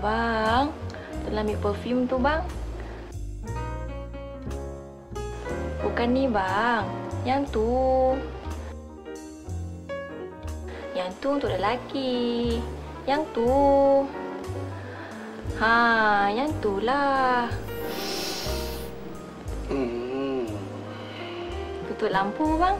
Bang, telah ambil perfume tu bang. Bukan ni bang, yang tu. Yang tu untuk lelaki. Yang tu. Ha, yang tu lah. Hmm. Tutup lampu bang.